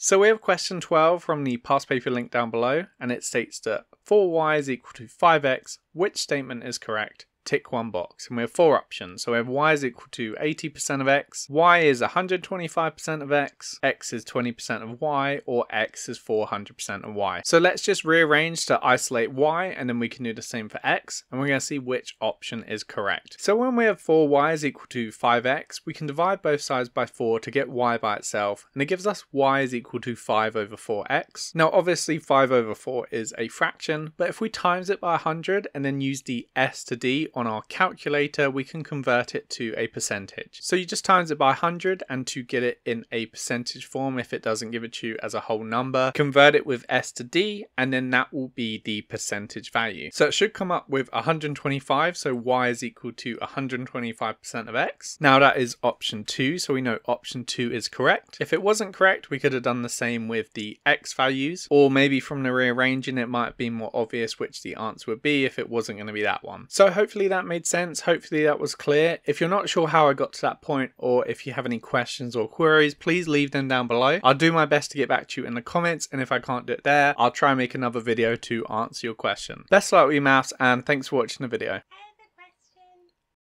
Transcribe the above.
So we have question 12 from the past paper link down below, and it states that 4y is equal to 5x. Which statement is correct? Tick one box. And we have four options. So we have y is equal to 80% of x, y is 125% of x, x is 20% of y, or x is 400% of y. So let's just rearrange to isolate y, and then we can do the same for x, and we're going to see which option is correct. So when we have 4y is equal to 5x, we can divide both sides by 4 to get y by itself, and it gives us y is equal to 5 over 4x. Now obviously 5 over 4 is a fraction, but if we times it by 100 and then use the s to d on our calculator, we can convert it to a percentage. So you just times it by 100 and to get it in a percentage form, if it doesn't give it to you as a whole number, convert it with S to D, and then that will be the percentage value. So it should come up with 125, so Y is equal to 125% of X. Now that is option two, so we know option two is correct. If it wasn't correct, we could have done the same with the X values, or maybe from the rearranging, it might be more obvious which the answer would be if it wasn't going to be that one. So hopefully that made sense. Hopefully that was clear. If you're not sure how I got to that point or if you have any questions or queries, please leave them down below. I'll do my best to get back to you in the comments and if I can't do it there, I'll try and make another video to answer your question. Best luck with your maths and thanks for watching the video.